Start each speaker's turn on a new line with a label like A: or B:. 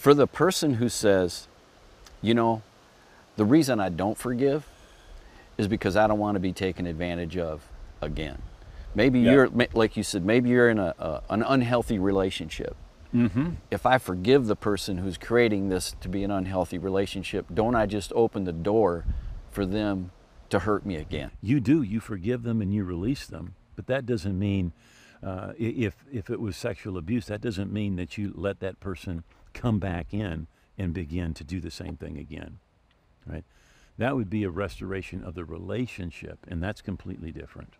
A: For the person who says, you know, the reason I don't forgive is because I don't want to be taken advantage of again. Maybe
B: Yeah.
A: you're, like you said, maybe you're in a, a an unhealthy relationship.
B: Mm-hmm.
A: If I forgive the person who's creating this to be an unhealthy relationship, don't I just open the door for them to hurt me again?
B: You do. You forgive them and you release them. But that doesn't mean, uh, if if it was sexual abuse, that doesn't mean that you let that person come back in and begin to do the same thing again, right? That would be a restoration of the relationship, and that's completely different.